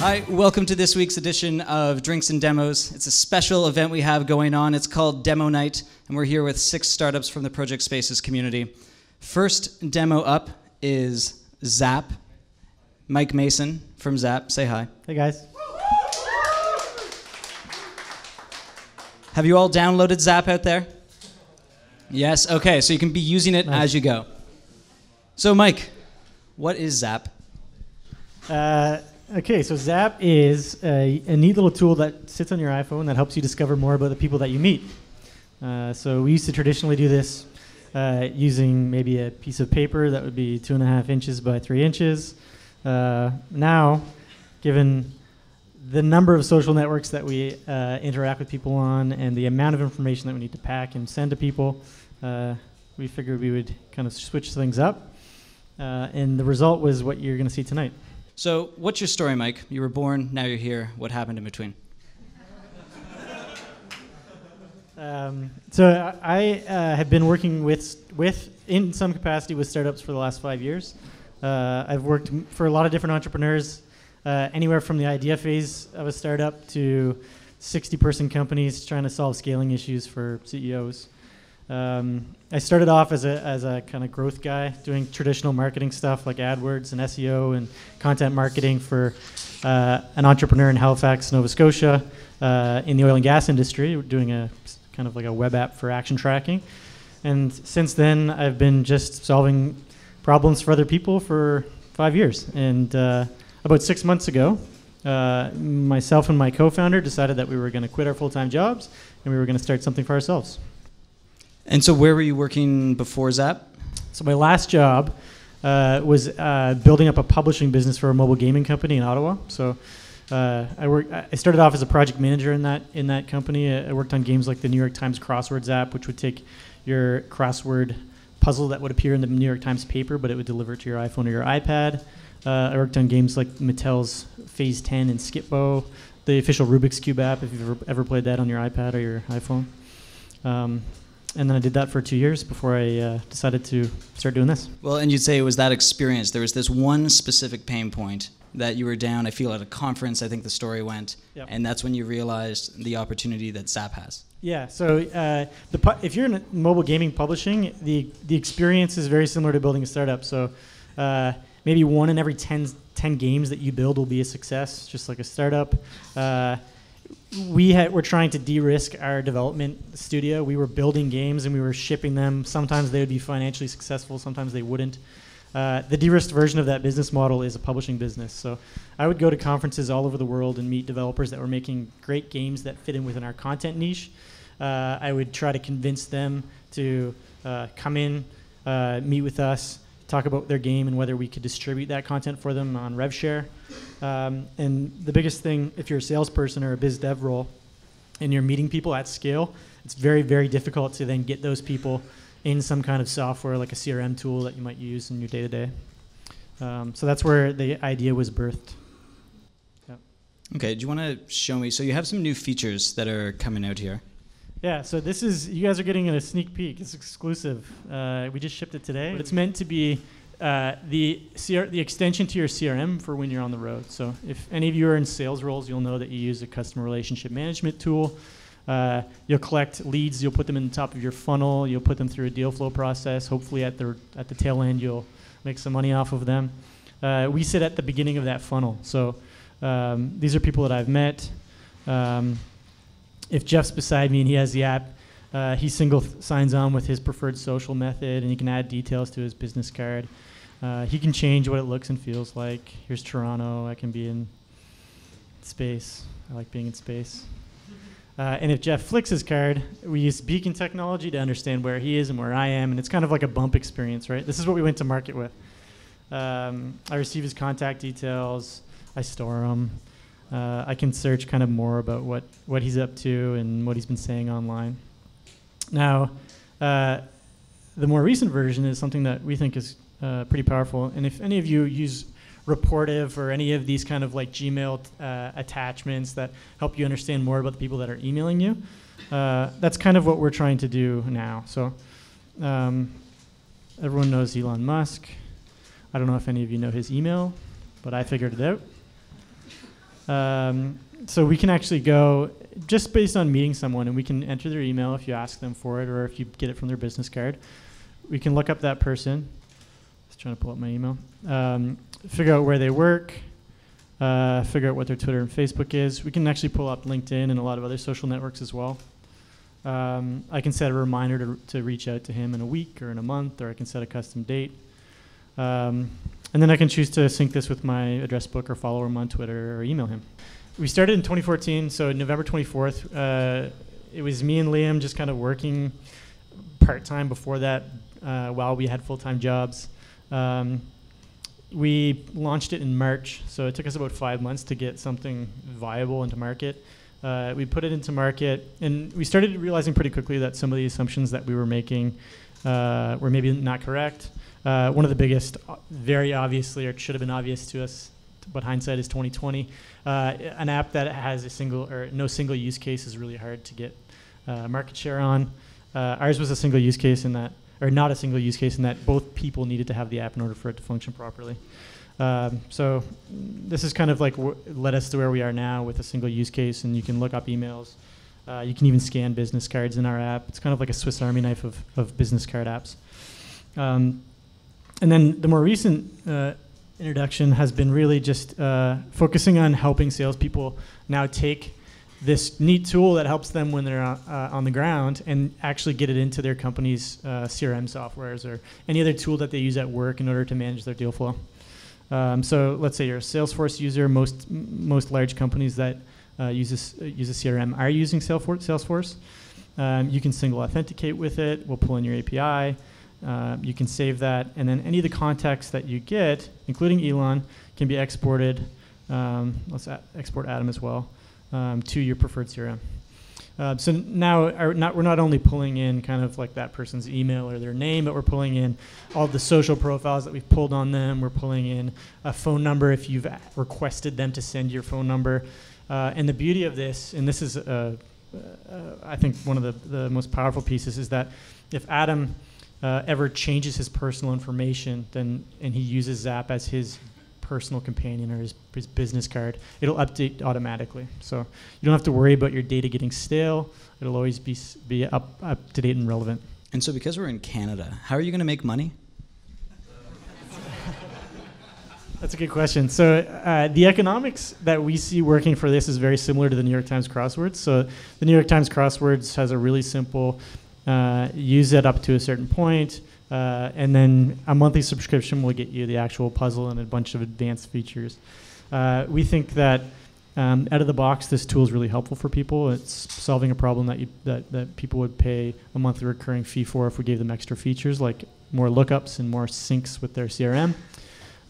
Hi, welcome to this week's edition of Drinks and Demos. It's a special event we have going on. It's called Demo Night, and we're here with six startups from the Project Spaces community. First demo up is Zap. Mike Mason from Zap. Say hi. Hey guys. Have you all downloaded Zap out there? Yes? Okay, so you can be using it Nice. as you go. So, Mike, what is Zap? Uh, okay, so Zap is a, a neat little tool that sits on your iPhone that helps you discover more about the people that you meet. Uh, so we used to traditionally do this uh, using maybe a piece of paper that would be two and a half inches by three inches. Uh, now, given the number of social networks that we uh, interact with people on and the amount of information that we need to pack and send to people, uh, we figured we would kind of switch things up. Uh, and the result was what you're going to see tonight. So, what's your story, Mike? You were born, now you're here. What happened in between? Um, so I uh, have been working with with in some capacity with startups for the last five years. Uh, I've worked for a lot of different entrepreneurs, uh, anywhere from the idea phase of a startup to 60-person companies trying to solve scaling issues for CEOs. Um, I started off as a as a kind of growth guy, doing traditional marketing stuff like AdWords and SEO and content marketing for uh, an entrepreneur in Halifax, Nova Scotia, uh, in the oil and gas industry, doing a kind of like a web app for action tracking. And since then, I've been just solving problems for other people for five years. And uh, about six months ago, uh, myself and my co-founder decided that we were going to quit our full-time jobs and we were going to start something for ourselves. And so, where were you working before Zap? So my last job uh, was uh, building up a publishing business for a mobile gaming company in Ottawa. So uh, I worked. I started off as a project manager in that in that company. I worked on games like the New York Times crosswords app, which would take your crossword puzzle that would appear in the New York Times paper, but it would deliver it to your iPhone or your iPad. Uh, I worked on games like Mattel's Phase 10 and Skipbo, the official Rubik's Cube app, if you've ever, ever played that on your iPad or your iPhone. Um, and then I did that for two years before I uh, decided to start doing this. Well, and you'd say it was that experience. There was this one specific pain point that you were down, I feel, at a conference, I think the story went. Yep. And that's when you realized the opportunity that Zap has. Yeah. So uh, the pu- if you're in mobile gaming publishing, the the experience is very similar to building a startup. So uh, maybe one in every 10, 10 games that you build will be a success, just like a startup. We had, were trying to de-risk our development studio. We were building games and we were shipping them. Sometimes they would be financially successful, sometimes they wouldn't. Uh, the de-risked version of that business model is a publishing business. So I would go to conferences all over the world and meet developers that were making great games that fit in within our content niche. Uh, I would try to convince them to uh, come in, uh, meet with us, talk about their game and whether we could distribute that content for them on RevShare. Um, and the biggest thing, if you're a salesperson or a biz dev role, and you're meeting people at scale, it's very, very difficult to then get those people in some kind of software like a CRM tool that you might use in your day to day. So that's where the idea was birthed. Okay, do you want to show me? So, you have some new features that are coming out here. Yeah, so this is you guys are getting a sneak peek. It's exclusive. Uh, we just shipped it today. But it's meant to be uh, the CR, the extension to your CRM for when you're on the road. So if any of you are in sales roles, you'll know that you use a customer relationship management tool. Uh, you'll collect leads. You'll put them in the top of your funnel. You'll put them through a deal flow process. Hopefully, at the at the tail end, you'll make some money off of them. Uh, we sit at the beginning of that funnel. So um, these are people that I've met. Um, if Jeff's beside me and he has the app, uh, he single signs on with his preferred social method, and he can add details to his business card. Uh, he can change what it looks and feels like. Here's Toronto. I can be in space. I like being in space. Uh, and if Jeff flicks his card, we use beacon technology to understand where he is and where I am, and it's kind of like a bump experience, right? This is what we went to market with. Um, I receive his contact details. I store them. Uh, I can search kind of more about what, what he's up to and what he's been saying online. Now, uh, the more recent version is something that we think is uh, pretty powerful. And if any of you use Rapportive or any of these kind of like Gmail uh, attachments that help you understand more about the people that are emailing you, uh, that's kind of what we're trying to do now. So, um, everyone knows Elon Musk. I don't know if any of you know his email, but I figured it out. Um, so we can actually go just based on meeting someone, and we can enter their email if you ask them for it, or if you get it from their business card. We can look up that person. Just trying to pull up my email. Um, figure out where they work. Uh, figure out what their Twitter and Facebook is. We can actually pull up LinkedIn and a lot of other social networks as well. Um, I can set a reminder to, to reach out to him in a week or in a month, or I can set a custom date. Um, and then I can choose to sync this with my address book or follow him on Twitter or email him. We started in 2014, so November 24th. Uh, it was me and Liam just kind of working part time before that uh, while we had full time jobs. Um, we launched it in March, so it took us about five months to get something viable into market. Uh, we put it into market, and we started realizing pretty quickly that some of the assumptions that we were making uh, were maybe not correct. Uh, one of the biggest, uh, very obviously, or should have been obvious to us, but hindsight is 2020. Uh, an app that has a single or no single use case is really hard to get uh, market share on. ours was a single use case in that, or not a single use case in that both people needed to have the app in order for it to function properly. Um, so this is kind of like led us to where we are now with a single use case, and you can look up emails. Uh, you can even scan business cards in our app. It's kind of like a Swiss Army knife of, of business card apps. Um, and then the more recent uh, introduction has been really just uh, focusing on helping salespeople now take this neat tool that helps them when they're uh, on the ground and actually get it into their company's uh, CRM softwares or any other tool that they use at work in order to manage their deal flow. Um, so let's say you're a Salesforce user. Most most large companies that uh, use a, use a CRM are using Salesforce. Salesforce. Um, you can single authenticate with it. We'll pull in your API. Uh, you can save that, and then any of the contacts that you get, including Elon, can be exported. Um, let's export Adam as well um, to your preferred CRM. Uh, so now not, we're not only pulling in kind of like that person's email or their name, but we're pulling in all the social profiles that we've pulled on them. We're pulling in a phone number if you've requested them to send your phone number. Uh, and the beauty of this, and this is, uh, uh I think, one of the, the most powerful pieces, is that if Adam uh, ever changes his personal information, then and he uses Zap as his personal companion or his, his business card, it'll update automatically. So you don't have to worry about your data getting stale. It'll always be, be up, up to date and relevant. And so, because we're in Canada, how are you going to make money? That's a good question. So, uh, the economics that we see working for this is very similar to the New York Times crosswords. So, the New York Times crosswords has a really simple uh, use it up to a certain point, uh, and then a monthly subscription will get you the actual puzzle and a bunch of advanced features. Uh, we think that um, out of the box, this tool is really helpful for people. It's solving a problem that, you, that, that people would pay a monthly recurring fee for if we gave them extra features like more lookups and more syncs with their CRM.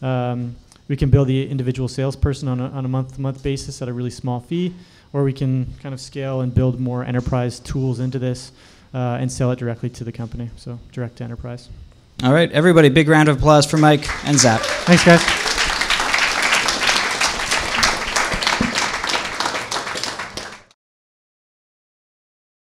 Um, we can build the individual salesperson on a, on a month-to-month basis at a really small fee, or we can kind of scale and build more enterprise tools into this uh, and sell it directly to the company. So direct to enterprise. All right, everybody, big round of applause for Mike and Zap. Thanks, guys.